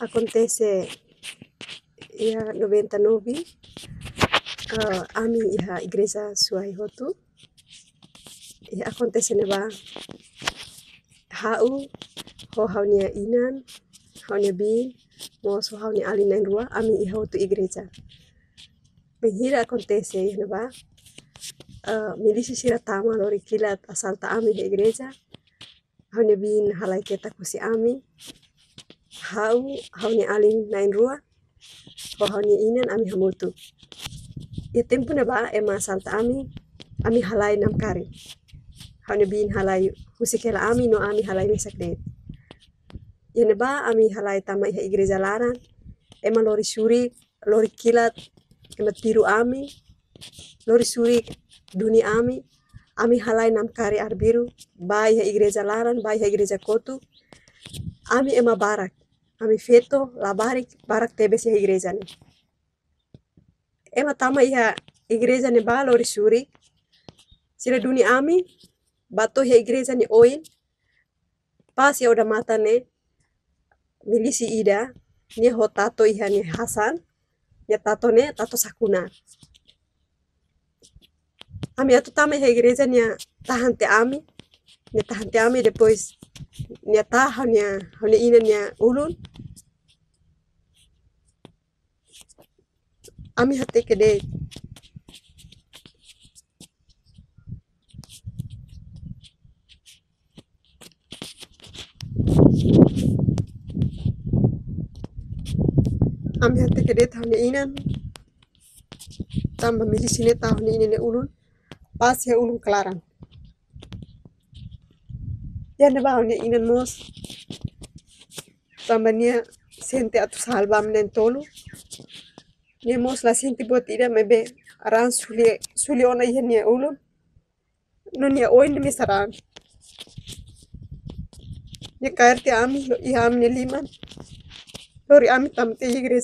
acontece ia 99 uh, ami iha igreja Suaihotu ia acontece neba hau ho haunia inan haunia bin mo so haunia alin nain rua ami iha tu igreja menghira acontece neba uh, milisi sira tama lori kilat asal ta ami igreja haunia bin halai keta kusi ami hau hauni alin nain rua. Ho hauni inan ami hamutu ia tempo na ba ema salta ami ami halai nam kari. Hauni bin halai husikela ami no ami halai mesak ia na ba ami halai tama iha igreja laran. Ema lori suri lori kilat ema tiru ami. Lori suri duni ami. Ami halai nam kari ar biru ba iha igreja laran ba iha igreja kotu. Ami ema barak ami feto la barik barak tebes iha igreja ni ema tama iha igreja ni ba lori suri. Sira duni ami bato igreja ni oin. Pas ya oda mata ne milisi ida nia ho tato iha ni hasan ya tato ne tato sakuna. Ami atu tama iha igreja nia tahan te ami nia tahan te ami depois nia tahan nia nia ina nia ulun ami hate kede ami hate kede tahun inan tamba milisine tahun ini ulun pas ya ulun kelaran ya ne bahau ne inan mos tamba nia sente atu salbam nen tolu Nemos la sinti buat ida mebe aran suli suli ona iya nia ulun. No nia oin misaran. Nia kair ti ami lo iha ami liman. Lori ami tam te igre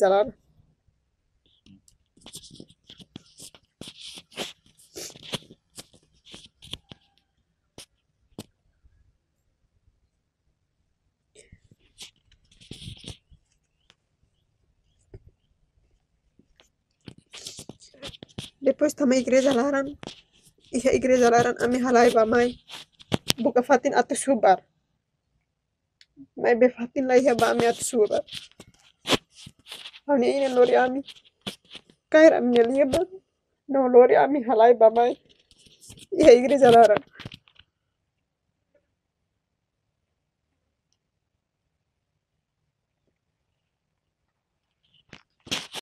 Depois também igreja laran. Iha igreja laran ami halai bamai. Buka fatin atu subar. Mai be fatin la iha ba ami atu subar. Ani ini lori ami. Kair ami liba. No lori ami halai bamai. Iha igreja laran.